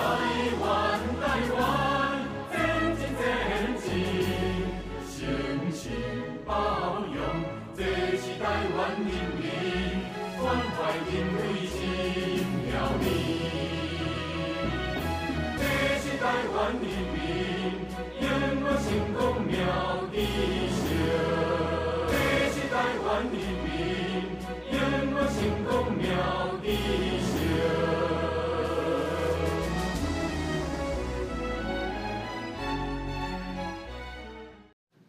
台湾，台湾，真真正正相信包容。这是台湾人民关怀人类新要领。这是台湾人。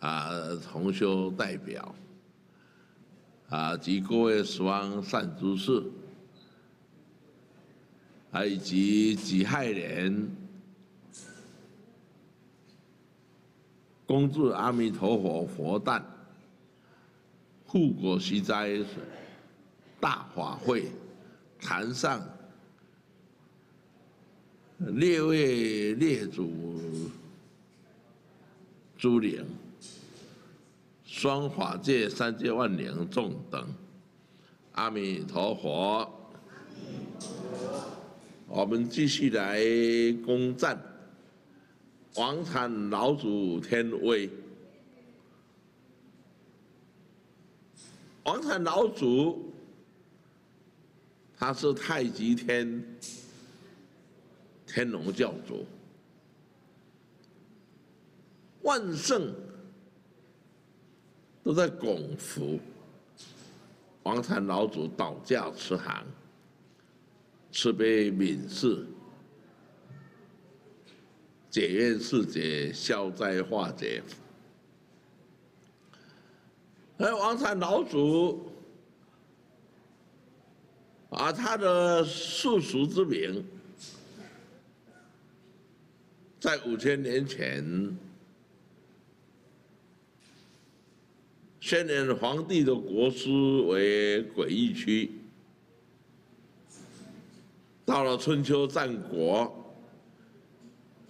啊，同修代表啊，及各位十方善知识，啊，以及己亥年，恭祝阿弥陀佛佛诞，护国息灾大法会，坛上列位列祖诸灵。双法界三界万灵众等，阿弥陀佛。我们继续来攻占王禅老祖天威。王禅老祖，他是太极天天龙教主，万圣。都在拱福王禅老祖倒驾慈航，慈悲悯世，解怨释结，消灾化解。而王禅老祖啊，他的世俗之名，在五千年前。宣念皇帝的国师为诡异区，到了春秋战国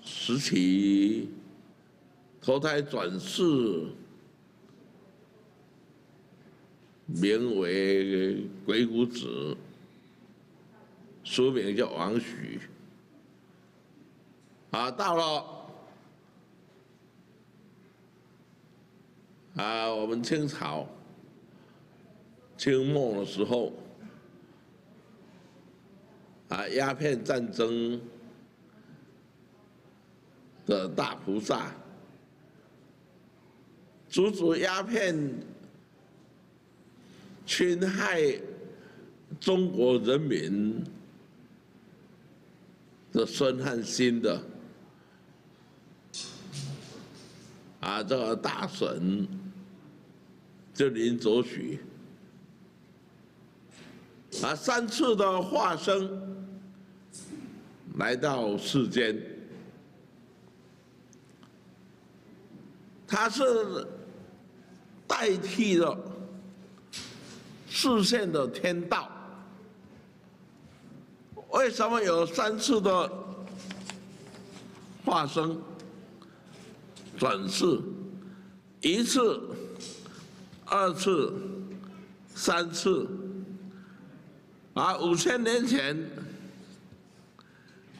时期，投胎转世，名为鬼谷子，书名叫王许。啊，到了。啊，我们清朝清末的时候，啊，鸦片战争的大菩萨，阻止鸦片侵害中国人民的孙汉心的啊，这个大神。就临走许啊，三次的化身来到世间，他是代替了视线的天道。为什么有三次的化身转世？一次。二次、三次，啊，五千年前，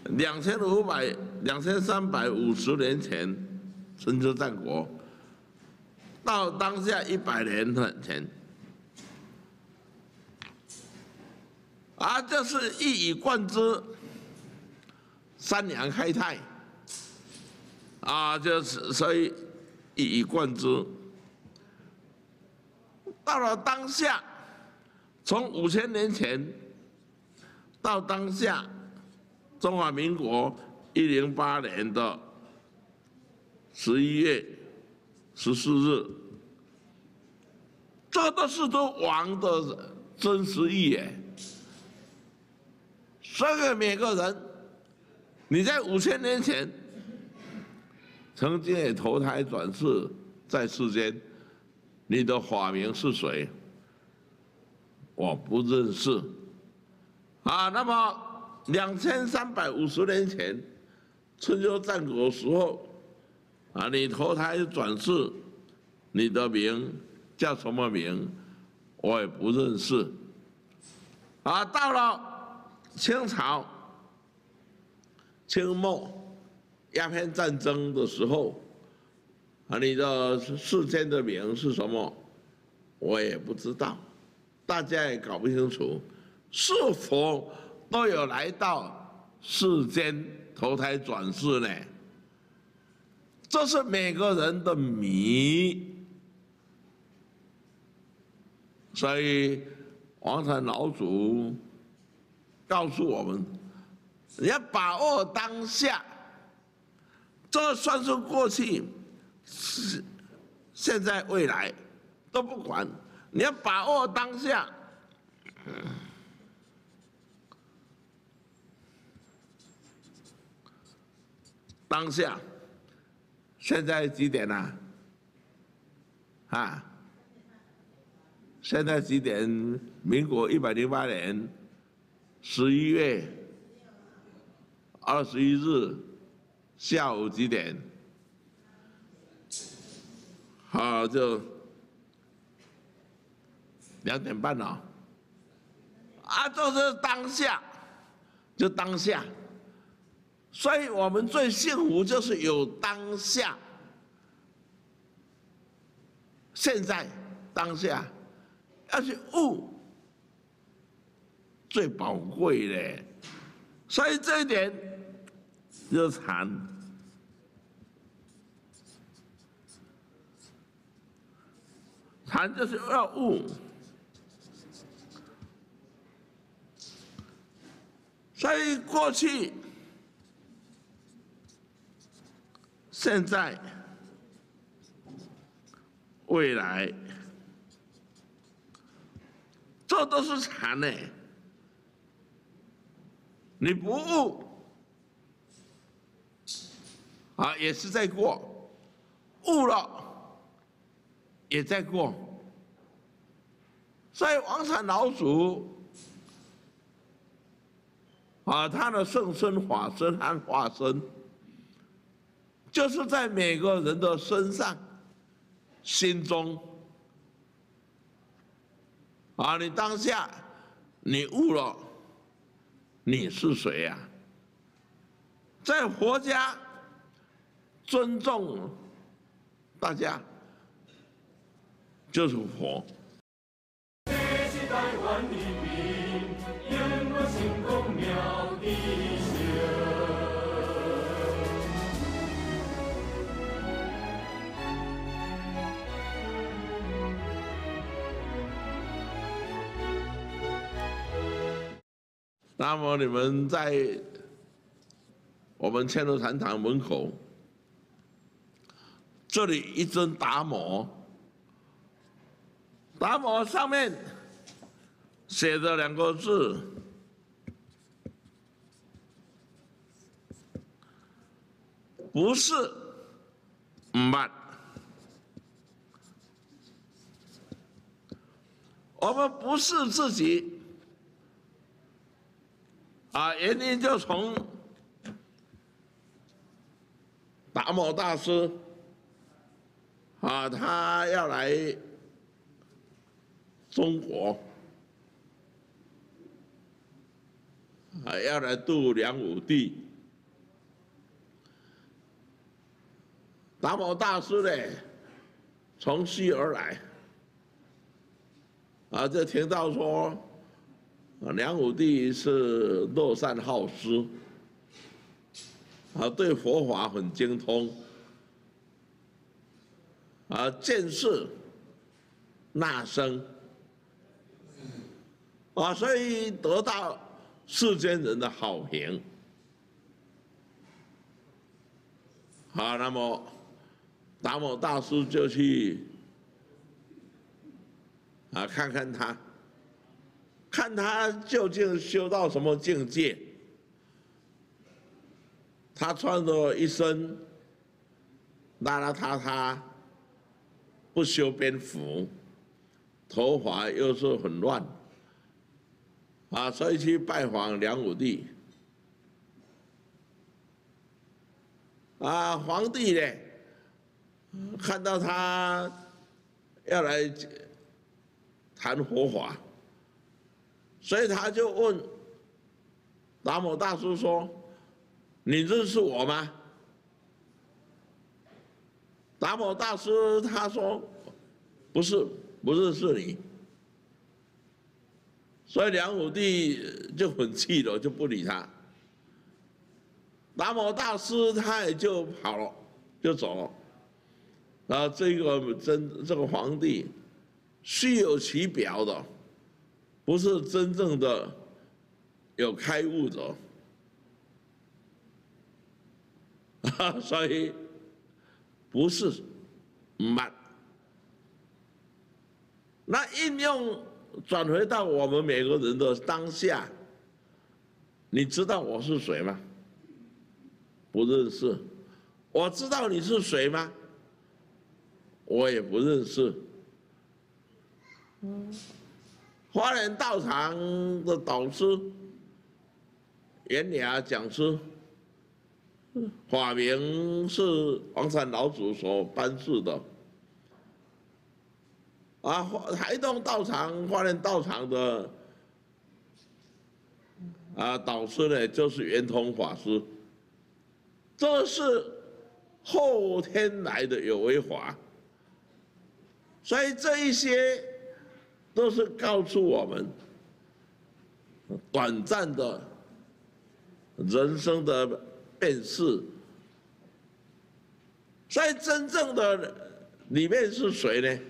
两千五百、两千三百五十年前，春秋战国，到当下一百年前，啊，这是一以贯之，三阳开泰，啊，就是所以一以贯之。到了当下，从五千年前到当下，中华民国一零八年的十一月十四日，这都是都王的真实意言。所以每个人，你在五千年前曾经也投胎转世在世间，你的法名是谁？我不认识。啊，那么两千三百五十年前，春秋战国时候，啊，你投胎转世，你的名叫什么名？我也不认识。啊，到了清朝清末鸦片战争的时候，啊，你的世间的名是什么？我也不知道，大家也搞不清楚。是否都有来到世间投胎转世呢？这是每个人的谜。所以王禅老祖告诉我们：你要把握当下，这算是过去、是现在、未来都不管，你要把握当下。当下，现在几点了？啊？现在几点？民国一百零八年十一月二十一日下午几点？好，就两点半了。啊，就是当下，就当下。所以我们最幸福就是有当下，现在当下要去悟，最宝贵的。所以这一点就是禅，禅就是要悟。所以过去。现在、未来，这都是禅呢。你不悟啊，也是在过；悟了，也在过。所以王禅老祖啊，他的圣身、法身和化身。就是在每个人的身上、心中，啊，你当下你悟了，你是谁呀？在佛家尊重大家，就是佛。那么你们在我们千罗禅堂门口，这里一尊达摩，达摩上面写着两个字，不是慢，我们不是自己。啊，原因就从达摩大师啊，他要来中国啊，要来度梁武帝。达摩大师呢，从西而来，啊，就听到说。啊，梁武帝是乐善好施，啊，对佛法很精通，啊，见识纳生，啊，所以得到世间人的好评。啊，那么达摩大师就去啊看看他。看他究竟修到什么境界？他穿着一身邋邋遢遢，不修边幅，头发又是很乱，啊，所以去拜访梁武帝。啊，皇帝呢，看到他要来谈佛法，所以他就问达摩大师说：“你认识我吗？”达摩大师他说：“不是，不认识你。”所以梁武帝就很气了，就不理他。达摩大师他也就跑了，就走了。然后这个真这个皇帝，虚有其表的，不是真正的有开悟者，所以不是慢。那应用转回到我们每个人的当下，你知道我是谁吗？不认识，我知道你是谁吗？我也不认识。花莲道场的导师严雅讲师，法名是黄山老祖所颁赐的。啊，台东道场、花莲道场的啊导师呢，就是圆通法师。这是后天来的有为法，所以这一些都是告诉我们，短暂的人生的变势。所以真正的里面是谁呢？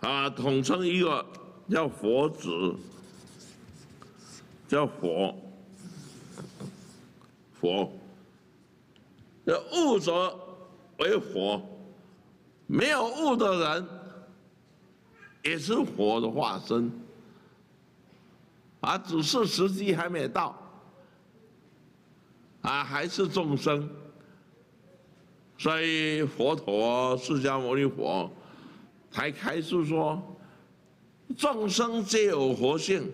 啊，统称一个叫佛子，叫佛。佛，这悟者为佛，没有悟的人也是佛的化身，啊，只是时机还没到，啊，还是众生，所以佛陀释迦牟尼佛才开示说，众生皆有佛性，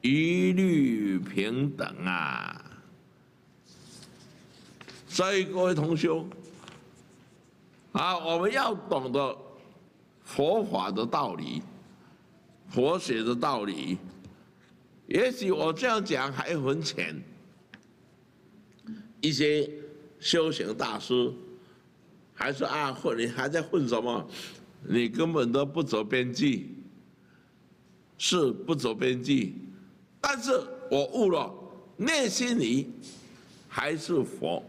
一律平等啊。所以各位同修，啊，我们要懂得佛法的道理，佛学的道理。也许我这样讲还很浅，一些修行大师还是啊混，你还在混什么？你根本都不走边际，是不走边际。但是我悟了，内心里还是佛。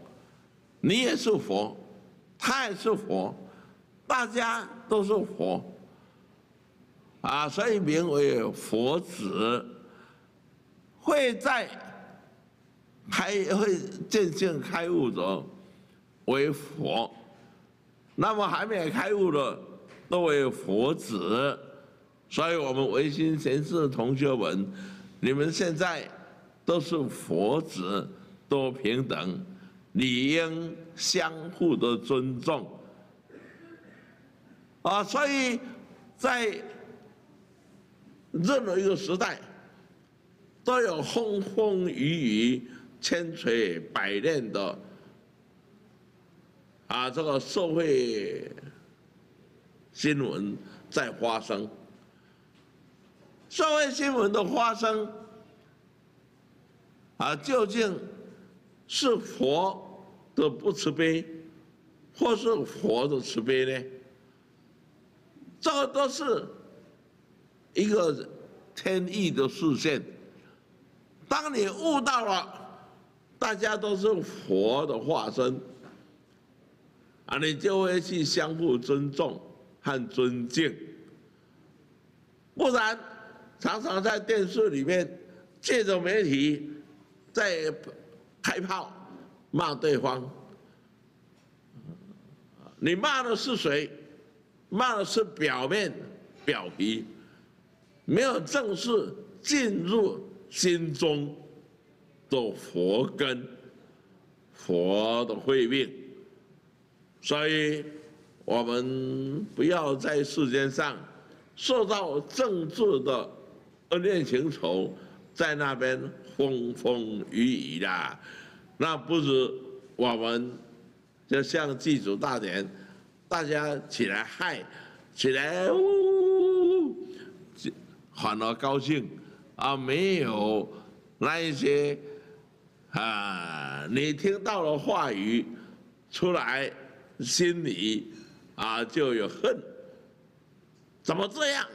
你也是佛，他也是佛，大家都是佛，啊，所以名为佛子，会在开会渐渐开悟者为佛，那么还没有开悟的都为佛子，所以我们唯心贤士同学们，你们现在都是佛子，都平等。理应相互的尊重啊，所以在任何一个时代，都有风风雨雨、千锤百炼的啊，这个社会新闻在发生。社会新闻的发生啊，究竟？是佛的不慈悲，或是佛的慈悲呢？这个都是一个天意的视线。当你悟到了，大家都是佛的化身，啊，你就会去相互尊重和尊敬。不然，常常在电视里面借着媒体在。开炮骂对方，你骂的是谁？骂的是表面表皮，没有正式进入心中的佛根、佛的慧命，所以，我们不要在世间上受到政治的恩怨情仇，在那边风风雨雨啦。那不如我们就像祭祖大典，大家起来嗨，起来呜，反而高兴啊！没有那一些啊，你听到了话语出来。心里啊就有恨，怎么这样？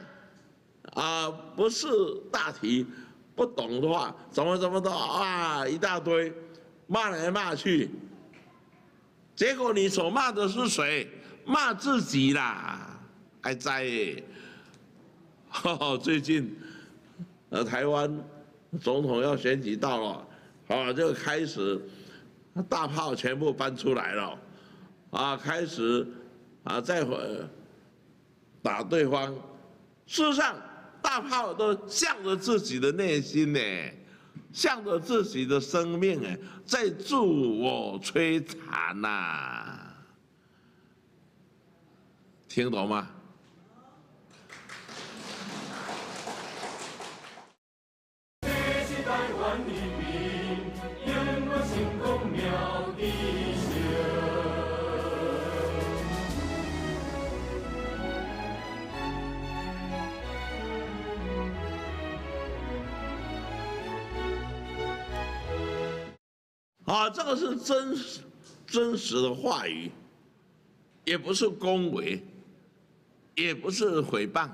啊，不是大题，不懂的话，怎么怎么的啊，一大堆，骂来骂去，结果你所骂的是谁？骂自己啦，还在。最近，呃，台湾总统要选举到了，啊，就开始大炮全部搬出来了。啊，开始啊，再会打对方。事实上，大炮都向着自己的内心呢，向着自己的生命哎，在助我摧残呐。听懂吗？啊，这个是真实、真实的话语，也不是恭维，也不是诽谤，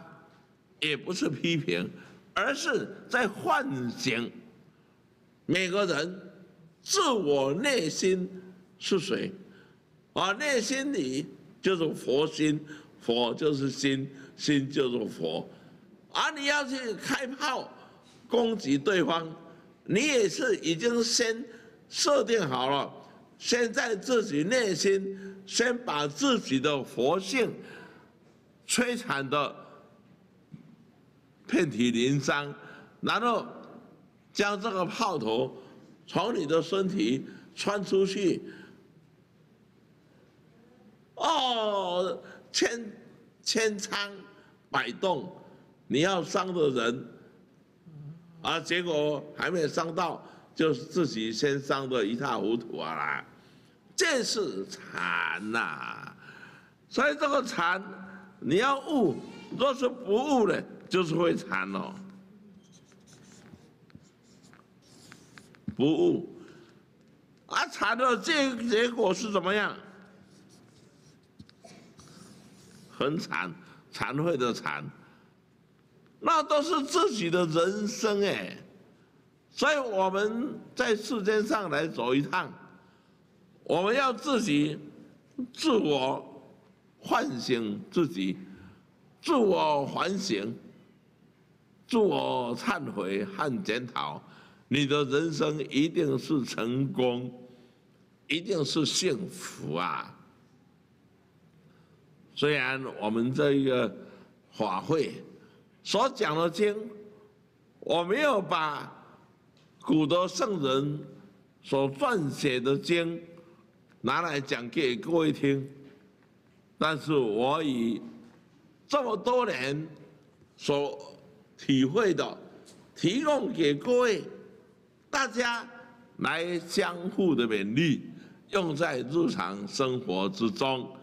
也不是批评，而是在唤醒每个人自我内心是谁。啊，内心里就是佛心，佛就是心，心就是佛。而你要去开炮攻击对方，你也是已经先。设定好了，先在自己内心先把自己的佛性摧残的遍体鳞伤，然后将这个炮头从你的身体穿出去，哦，千千疮百动，你要伤的人，啊，结果还没伤到。就是自己先伤得一塌糊涂啊啦，这是禅呐，所以这个禅你要悟，若是不悟的，就是会禅哦。不悟，啊禅的这结果是怎么样？很惨，惭愧的惭，那都是自己的人生哎。所以我们在世间上来走一趟，我们要自己自我唤醒自己，自我反省，自我忏悔和检讨，你的人生一定是成功，一定是幸福啊！虽然我们这一个法会所讲的经，我没有把。古德圣人所撰写的经拿来讲给各位听，但是我以这么多年所体会的，提供给各位大家来相互的勉励，用在日常生活之中，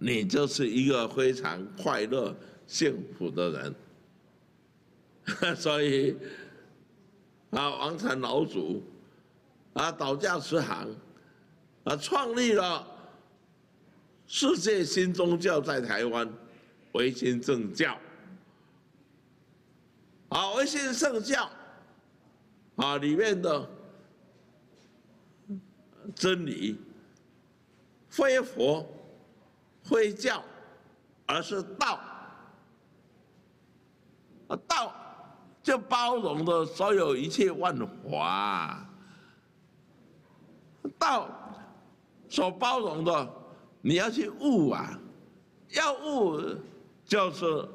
你就是一个非常快乐、幸福的人，所以。啊，王禅老祖，啊，导驾慈航，啊，创立了世界新宗教在台湾，唯心正教。啊，唯心圣教，啊，里面的真理，非佛，非教，而是道，啊，道。就包容的所有一切万法，道所包容的，你要去悟啊，要悟就是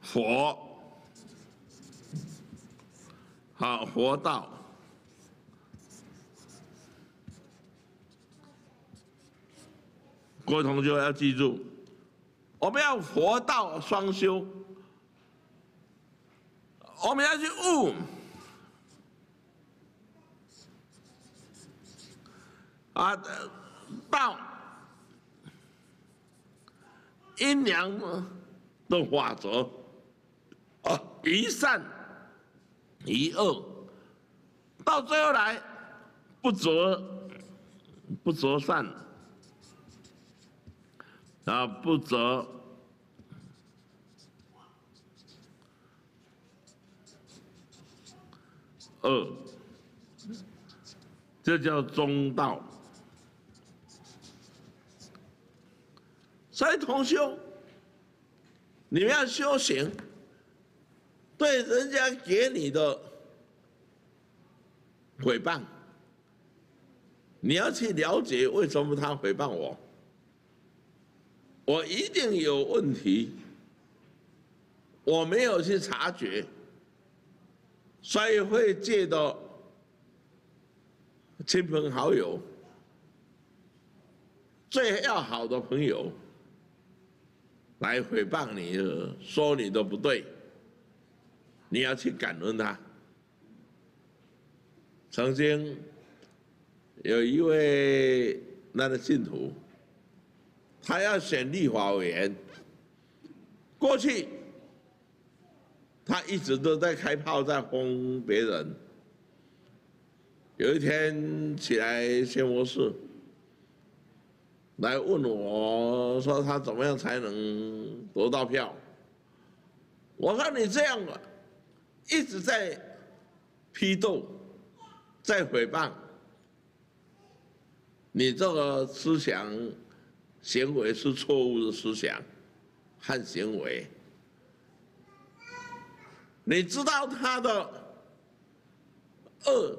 佛，好佛道。各位同学要记住，我们要佛道双修，我们要去悟啊道阴阳的法则啊，一善一恶，到最后来不择不择善。啊，不择恶，这叫中道。所以同修，你们要修行，对人家给你的诽谤，你要去了解为什么他诽谤我。我一定有问题，我没有去察觉，所以会借到亲朋好友、最要好的朋友来诽谤你，说你的不对，你要去感恩他。曾经有一位那个信徒。他要选立法委员，过去他一直都在开炮，在轰别人。有一天起来宣博士来问我说：“他怎么样才能得到票？”我说：“你这样一直在批斗，在诽谤，你这个思想。”行为是错误的思想和行为，你知道他的恶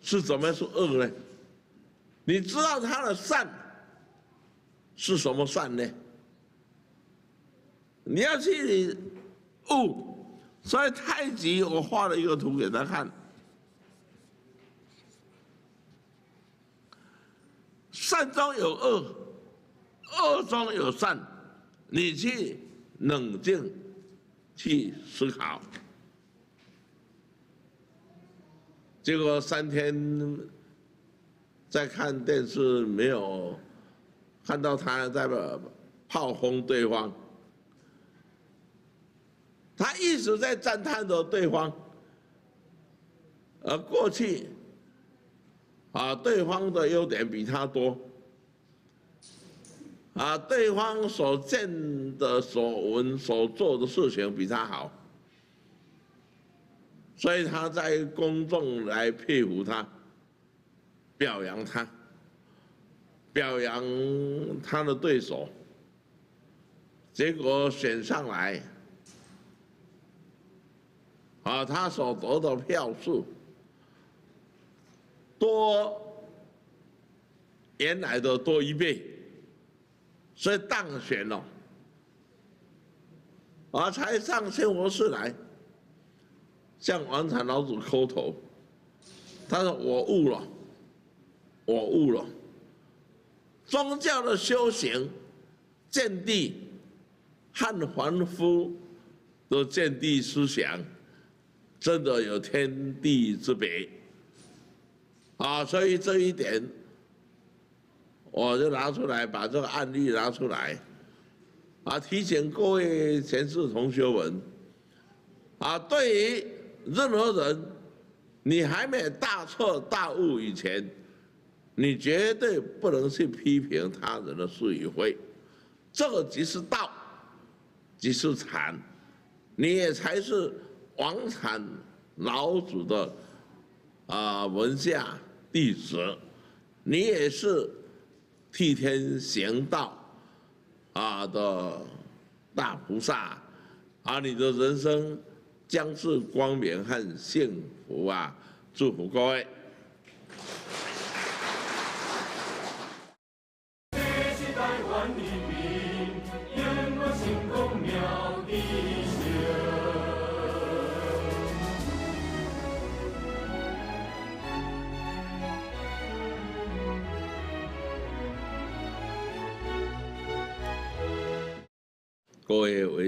是怎么是恶呢？你知道他的善是什么善呢？你要去悟，所以太极我画了一个图给他看，善中有恶。恶中有善，你去冷静去思考。结果三天在看电视，没有看到他在炮轰对方，他一直在赞叹着对方，而过去啊，对方的优点比他多。啊，对方所见的、所闻、所做的事情比他好，所以他在公众来佩服他、表扬他、表扬他的对手，结果选上来，啊，他所得的票数多原来的多一倍。所以当选了，啊，才上千佛寺来，向王禅老祖磕头。他说：“我悟了，我悟了。宗教的修行，见地汉凡夫的见地思想，真的有天地之别。啊，所以这一点。”我就拿出来，把这个案例拿出来，啊，提醒各位前世同学们，啊，对于任何人，你还没大彻大悟以前，你绝对不能去批评他人的是与非，这个即是道，即是禅，你也才是王禅老祖的啊门下弟子，你也是。替天行道啊的大菩萨，啊，你的人生将是光明和幸福啊！祝福各位。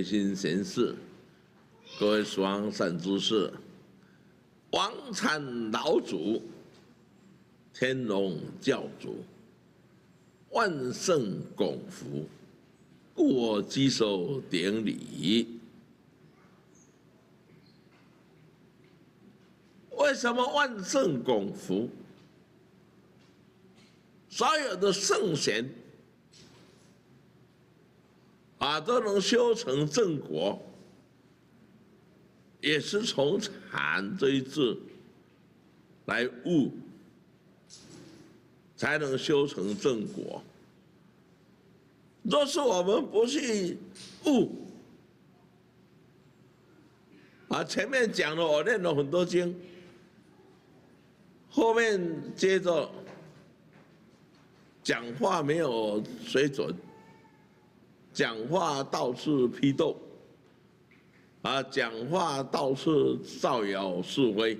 位维新贤士，各位双善之士，王禅老祖，天龙教主，万圣拱福，故我稽首典礼。为什么万圣拱福？所有的圣贤啊，都能修成正果，也是从禅这一字来悟，才能修成正果。若是我们不去悟，啊，前面讲了，我念了很多经，后面接着。讲话没有水准，讲话到处批斗，啊，讲话到处造谣示威，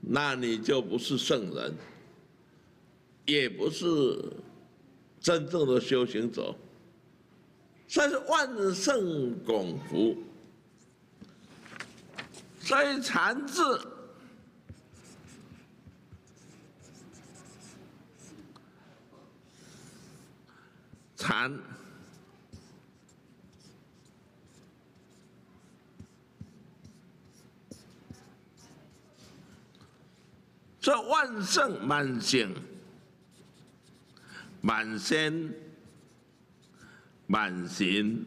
那你就不是圣人，也不是真正的修行者，算是万圣拱福，所以禅字。禅，这万圣满性、满仙、满行、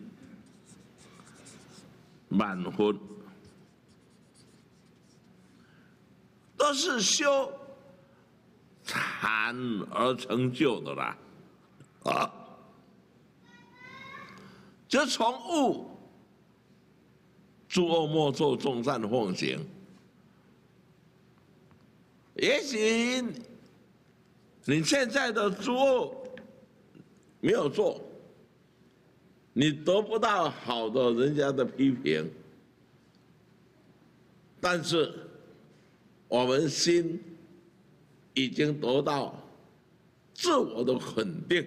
满魂，都是修禅而成就的啦，啊。就从悟诸恶莫作，众善奉行。也许你现在的诸恶没有做，你得不到好的人家的批评，但是我们心已经得到自我的肯定。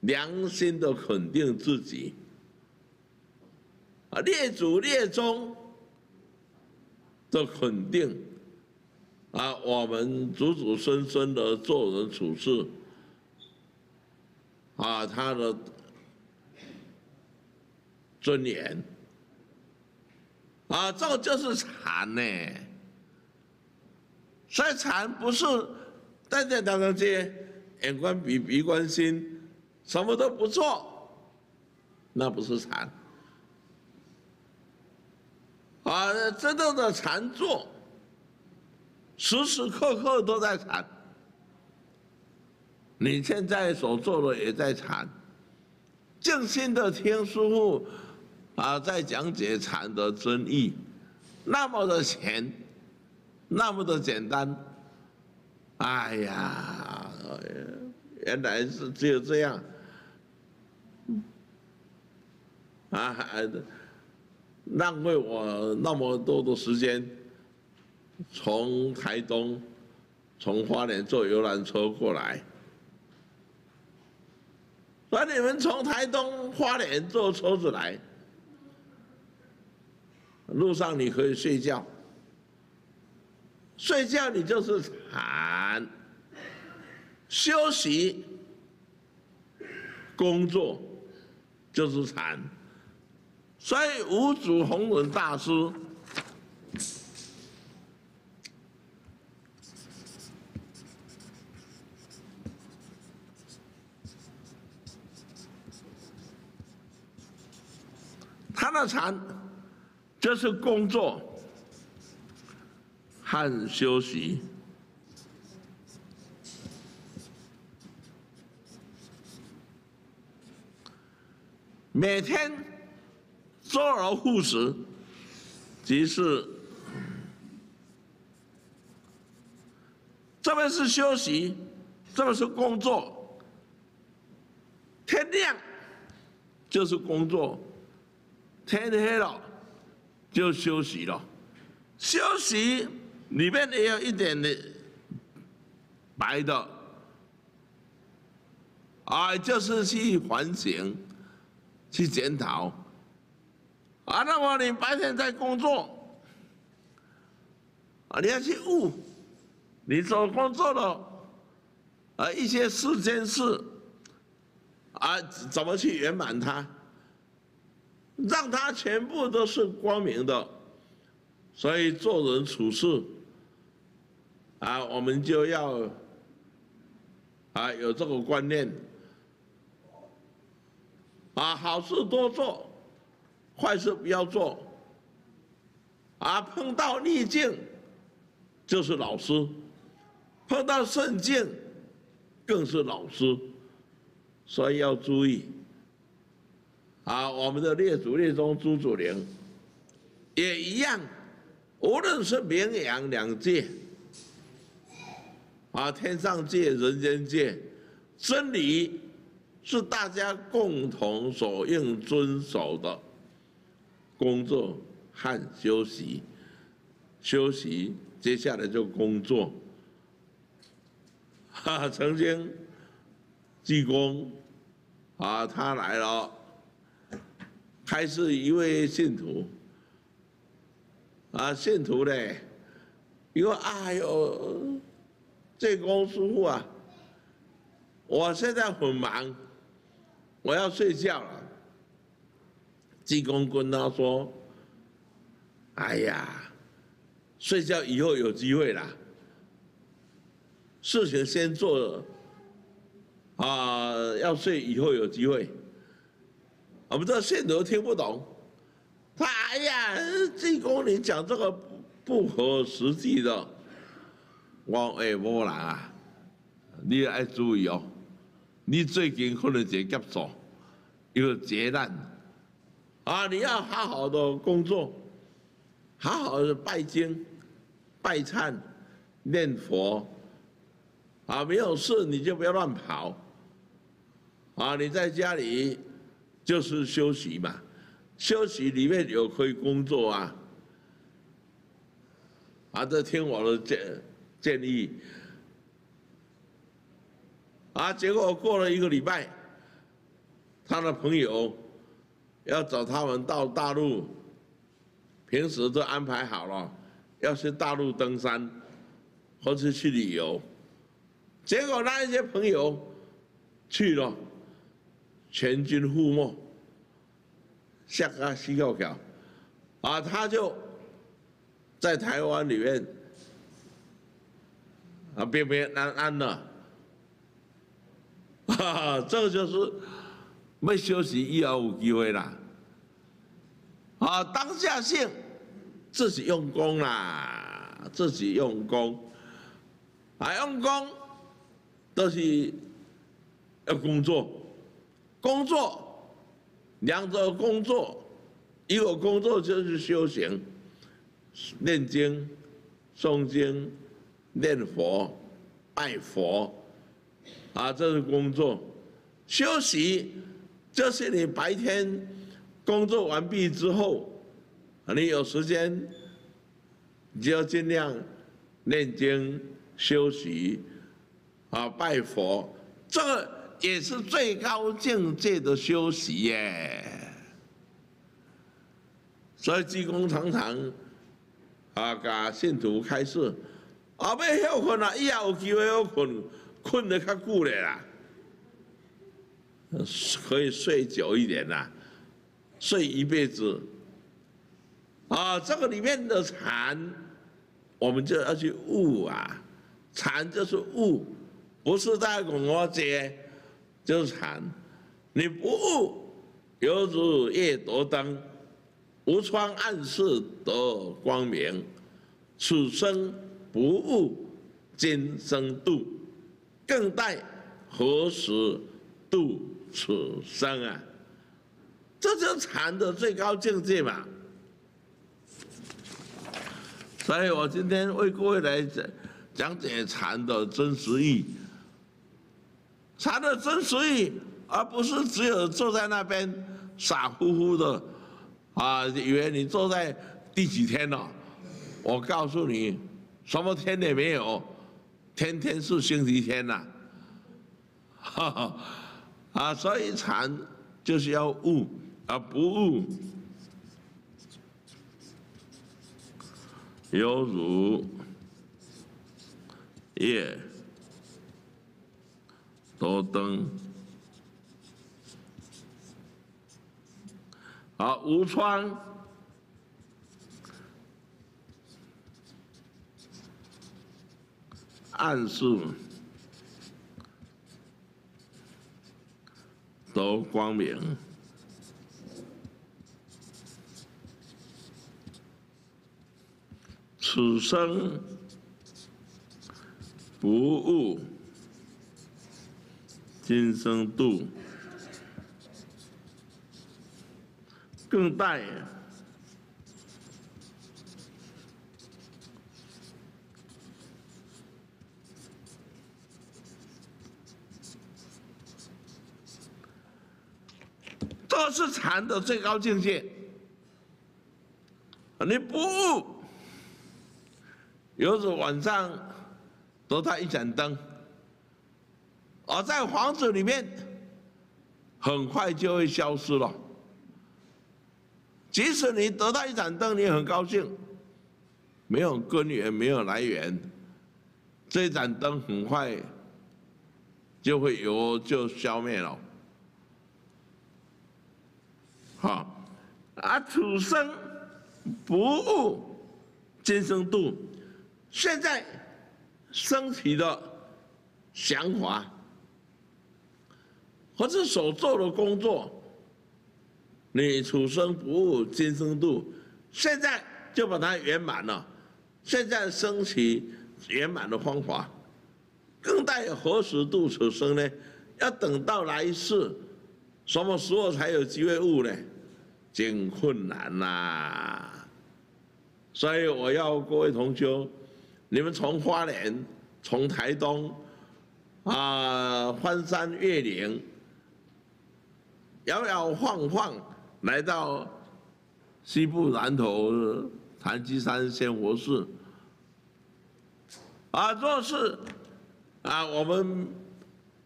良心的肯定自己，啊，列祖列宗的肯定，啊，我们祖祖孙孙的做人处事，啊，他的尊严，啊，这就是禅呢。所以禅不是大家当中些眼观鼻，鼻观心。什么都不做，那不是禅啊！真正的禅坐，时时刻刻都在禅。你现在所做的也在禅，静心的听师傅啊，在讲解禅的真意，那么的浅，那么的简单。哎呀，原来是只有这样。啊，浪费我那么多的时间，从台东、从花莲坐游览车过来，把你们从台东、花莲坐车子来，路上你可以睡觉，睡觉你就是禅，休息、工作就是禅。所以五祖弘忍大师，他的禅就是工作和休息，每天。周而复始，即是这边是休息，这边是工作。天亮就是工作，天黑了就休息了。休息里面也有一点的白的，啊，就是去反省去检讨。啊，那么你白天在工作，啊，你要去悟，你所工作的啊一些世间事，啊，怎么去圆满它，让它全部都是光明的。所以做人处事，啊，我们就要啊有这个观念，啊，好事多做，坏事不要做，啊，碰到逆境就是老师，碰到顺境更是老师，所以要注意。啊，我们的列祖列宗朱祖陵也一样。无论是名阳两界，啊，天上界、人间界，真理是大家共同所应遵守的。工作和休息，休息，接下来就工作。哈，曾经济公啊，他来了，还是一位信徒。啊，信徒嘞，因为哎呦，这公师傅啊，我现在很忙，我要睡觉了。济公跟他说：“哎呀，睡觉以后有机会啦，事情先做，啊，要睡以后有机会。”我们这信徒听不懂。哎呀，济公，你讲这个不合实际的，我哎无人啊，你要注意哦，你最近可能在急做，有劫难，啊，你要好好的工作，好好的拜经、拜忏、念佛，啊，没有事你就不要乱跑，啊，你在家里就是休息嘛。休息里面有可以工作啊，啊，这听我的建建议，啊，结果过了一个礼拜，他的朋友要找他们到大陆，平时都安排好了，要去大陆登山，或者去旅游，结果那一些朋友去了，全军覆没。下个西口桥，啊，他就在台湾里面啊，平平安安的，哈哈，这个就是没休息以后有机会啦，啊，当下性自己用功啦，自己用功，啊，用功都是要工作，工作。两者工作，一个工作就是修行，念经、诵经、念佛、拜佛，啊，这是工作。休息就是你白天工作完毕之后，你有时间，你就要尽量念经、休息，啊，拜佛，这。也是最高境界的休息耶，所以济公常常啊，给信徒开示，后要困啊，以后有机会要困，困得较久嘞啦，可以睡久一点呐，睡一辈子。啊，这个里面的禅，我们就要去悟啊，禅就是悟，不是在讲我这。就是禅，你不悟，犹如夜夺灯，无窗暗室得光明。此生不悟，今生度，更待何时度此生啊？这就是禅的最高境界嘛。所以我今天为各位来讲讲解禅的真实意。禅的真实意，而不是只有坐在那边傻乎乎的，啊，以为你坐在第几天了？我告诉你，什么天也没有，天天是星期天呐！哈哈，啊，所以禅就是要悟，而不悟，犹如夜多灯。好，无窗。暗数光明，此生不悟，今生度，更待。是禅的最高境界。你不悟，有时晚上得到一盏灯，而在房子里面，很快就会消失了。即使你得到一盏灯，你很高兴，没有根源，没有来源，这盏灯很快就会有就消灭了。好，啊，此生不悟今生度，现在升起的想法，或者所做的工作，你此生不悟今生度，现在就把它圆满了。现在升起圆满的方法，更待何时度此生呢？要等到来世。什么时候才有机会悟呢？真困难呐！所以我要各位同学，你们从花莲、从台东啊，翻山越岭，摇摇晃晃来到西部南头潭基山仙佛寺啊，若是啊，我们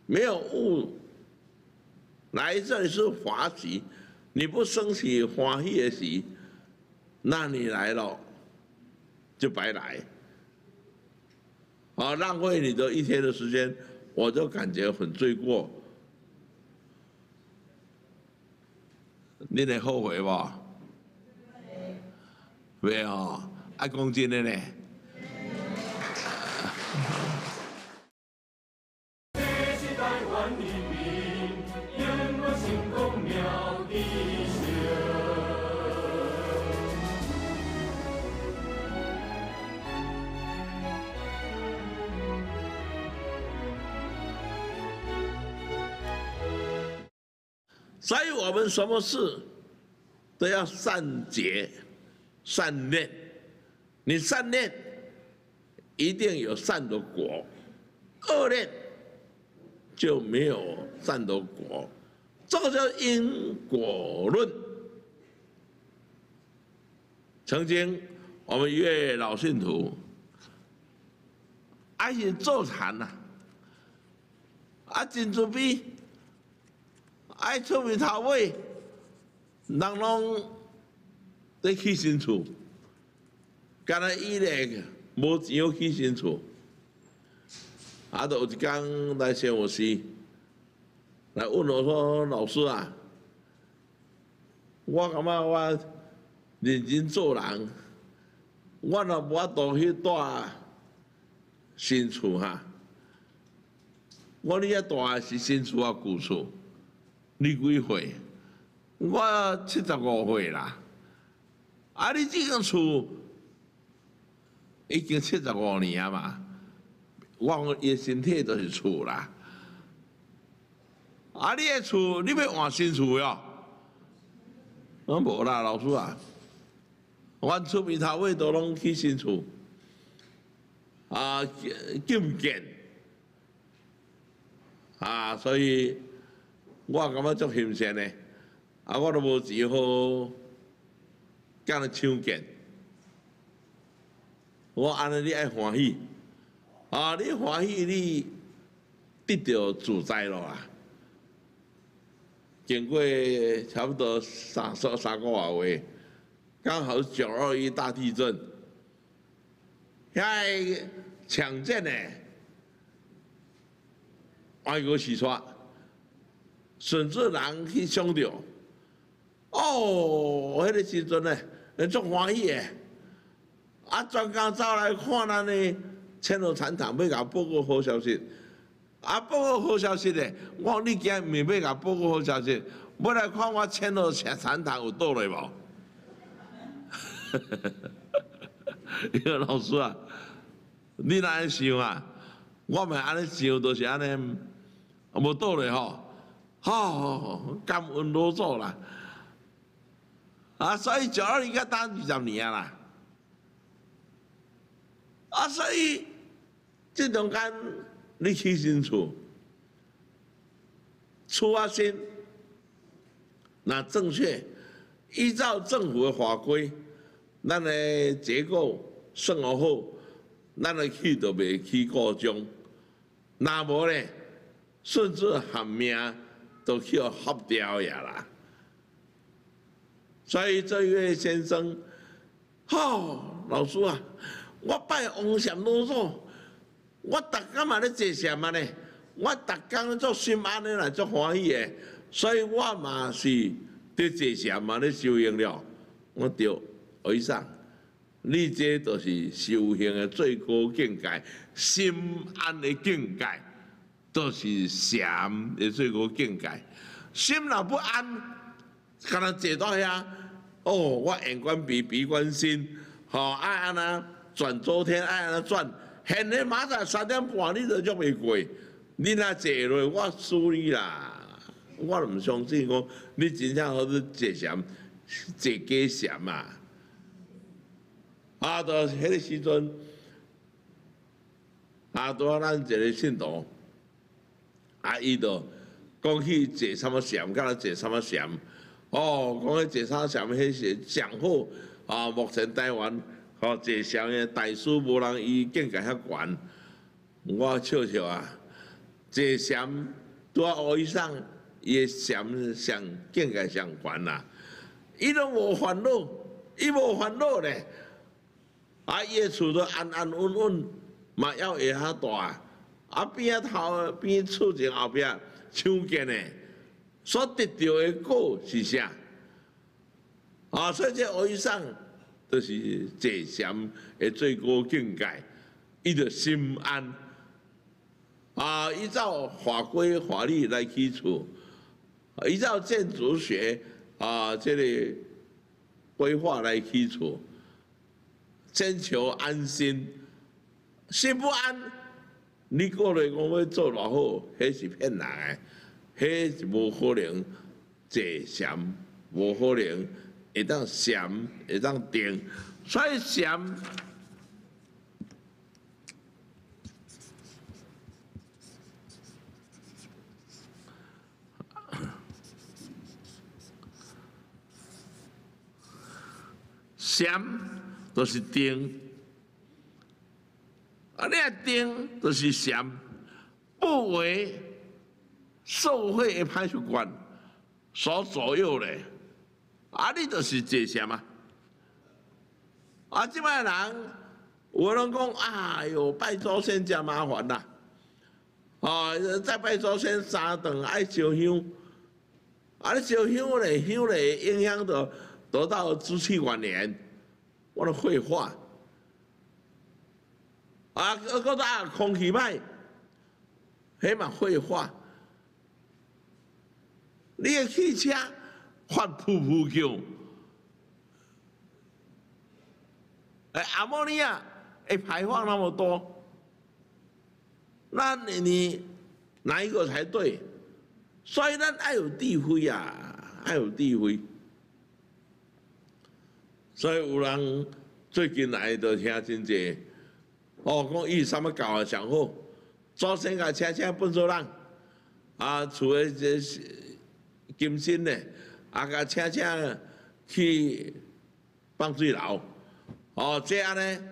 没有悟。来这里是华喜，你不升起欢喜的喜，那你来了就白来，啊，浪费你的一天的时间，我就感觉很罪过。你得后悔吧？没有，爱公斤的呢。什么事都要善结、善念。你善念一定有善的果，恶念就没有善的果。这个叫因果论。曾经我们一位老信徒，爱是做禅呐，啊，真自闭。爱出面头尾，人拢在起新厝，干那伊咧无钱要起新厝，啊，都有一天来谢我师，来问我说：“老师啊，我感觉我认真做人，我若无法度去住新厝哈，我哩遐住是新厝啊旧厝。”你几岁？我七十五岁啦。啊，你这个厝已经七十五年啊嘛，我伊身体都是厝啦。啊，你个厝你要换新厝哟？我无啦，老师啊，阮厝边头尾都拢去新厝，啊，建建啊，所以。我感觉足欣赏的，啊，我都无钱好，干了抢建，我安尼你爱欢喜，啊，你欢喜你得到自在了啊，经过差不多三三三个月话，刚好九二一大地震，遐抢建的，外国时出，孙子人去上着，哦，迄个时阵呢，足欢喜的，啊，专家走来看咱的堑壕产塘，要甲报告好消息。啊，报告好消息咧！我你今日要甲报告好消息，要来看我签到产产堂有倒来无？伊个老师啊，你哪安想啊？我咪安尼想，都是安尼，无倒来吼，好感恩老祖啦！啊，所以九二应该等二十年啦。啊，所以这种间。你起清楚，出发先，那正确，依照政府的法规，咱的结构算好好，咱的气都袂起故障，那无咧，甚至含命都去合掉呀啦。所以这位先生，好老师啊，我拜王禅老祖。我逐工嘛咧坐禅嘛咧，我逐工做心安尼来做欢喜的，所以我嘛是伫坐禅嘛咧修行了。我着为啥？你这都是修行的最高境界，心安的境界，都是禅的最高境界。心若不安，敢人坐到遐，哦，我眼观鼻，鼻观心，吼爱安那转周天，爱安那转。现在马上三点半，你都约未过，你若坐落，我输你啦！我都毋相信讲，你真正好是坐禅，坐假禅嘛？啊，到迄个时阵，啊，拄啊，咱一个信徒，啊，伊就讲起坐什么禅，甲咱坐什么禅，哦，讲起坐啥禅，迄是上好啊！目前台湾。哦，坐禅的大师无人伊境界遐悬，我笑笑啊！坐禅拄啊学医生，伊的禅上境界上悬啦。伊都无烦恼，伊无烦恼咧。啊，伊的厝都安安稳稳，嘛要会较大。啊，边头边厝前后壁抢建的，所得到的果是啥？啊，所以这学医生。这是坐禅的最高境界，伊着心安啊！依照法规法律来基础，依照建筑学啊这个规划来基础，征求安心，心不安，你过来讲要做偌好，迄是骗人的，迄是无可能坐禅，无可能。会当禅，会当定，所以禅，禅就是定，啊，你啊定就是想，不为受贿的派出官所左右嘞。啊！你就是坐禅啊！啊！即摆人有人讲，哎哟，拜祖先真麻烦啦！哦，再拜祖先三顿爱烧香，啊！你烧香咧，香咧影响到得到支气管炎，我的废话。啊！个大空气歹，起码废话。你的汽车。发噗噗叫，哎，阿莫尼亚哎排放那么多，那你你哪一个才对？所以咱爱有智慧呀，爱有智慧。所以有人最近来都听真济，哦，讲伊什么教啊上好，祖先甲车车分做人，啊，厝诶这金身呢。啊！甲请请去放水楼，哦，这样呢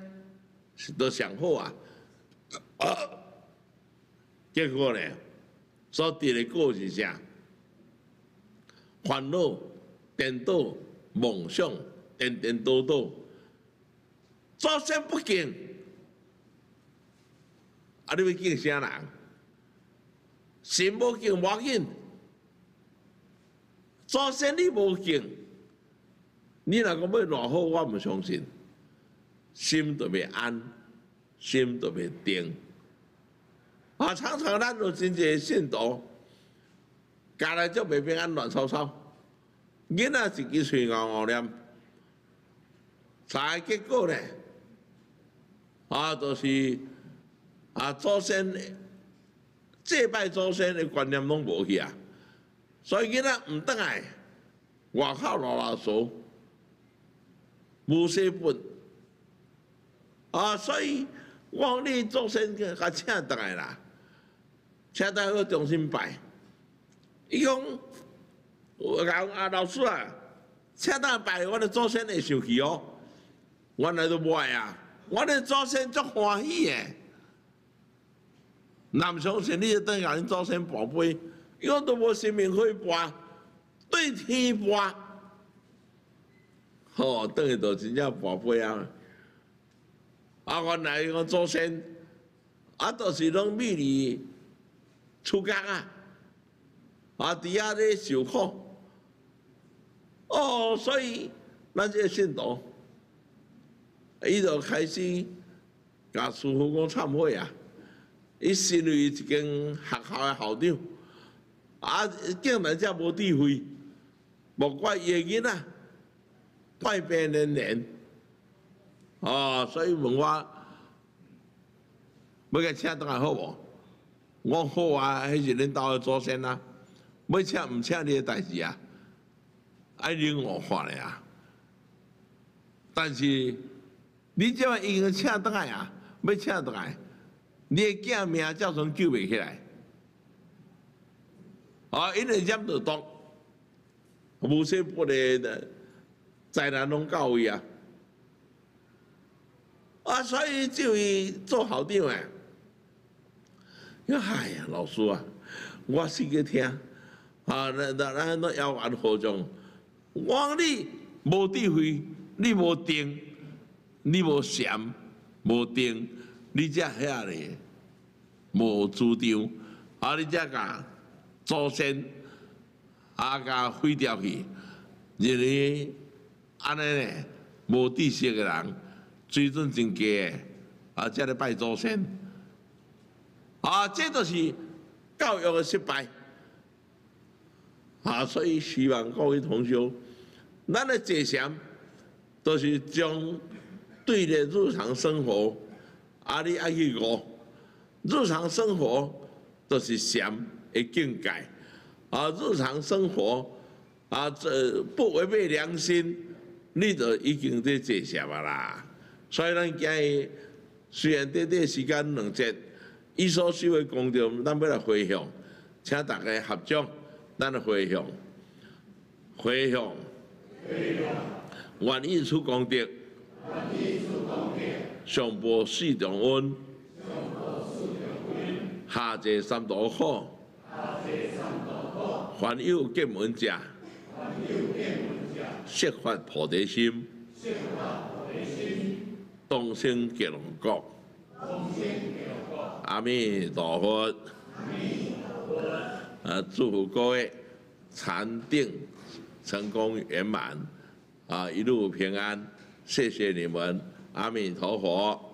是都上好啊。结果呢，所得的果是啥？烦恼颠倒，梦想颠颠倒倒，祖先不敬，啊！你要敬啥人？神无敬无要紧，祖先你无敬，你若讲要偌好，我毋相信，心就袂安，心就袂定。啊，常常咱有真济信徒，家内就袂平安，乱糟糟。囡仔一支喙咬咬念，啥结果呢？啊，就是啊，祖先祭拜祖先的观念拢无去啊，所以囡仔毋倒来，外口啰啰嗦，无水分。啊，所以我讲你祖先甲请倒来啦。请大家重新拜。伊讲，我讲啊老师啊，请大家拜，我的祖先会生气哦。原来都无爱啊，我的祖先足欢喜的。南相信你等下恁祖先宝贝，伊讲都无生命可以拜，对天拜。吼，等于就真正宝贝啊！啊，原来讲祖先，啊，都是拢美丽。出家啊，啊，底下咧受苦，哦，所以咱这信徒，伊就开始甲师傅讲忏悔啊，伊身为一间学校的校长，啊，竟然遮无智慧，莫怪伊个囡仔，怪病连连，哦，所以问我，要甲请倒来好无？我好啊，迄是恁兜的祖先啊，要请毋请你的代志啊，爱另我法的啊。但是你即摆已经请倒来啊，要请倒来，你的囝命照常救袂起来。啊，因为染着毒，无说不的灾难拢到位啊。啊，所以就伊做校长诶。哎呀，老师啊，我是个听，啊，那那那那要安何种？我讲你无智慧，你无定，你无禅，无定，你才遐咧无主张，啊，你才甲祖先啊甲毁掉去，认为安尼咧无知识的人，水准真低，啊，才咧拜祖先。啊，这就是教育的失败啊！所以希望各位同学，咱的节想都是将对的日常生活，啊，你爱去过日常生活都是禅的境界啊！日常生活啊，这不违背良心，你就已经在节想啊啦。所以咱今日虽然短短时间两节。伊所需的功德，咱要来回向，请大家合掌，咱来回向，回向，愿意出功德，上报四重恩，下济三途苦，凡有见闻者，设发菩提心，东升极乐国。阿弥陀佛，呃，祝福各位禅定成功圆满，啊，一路平安，谢谢你们阿弥陀佛。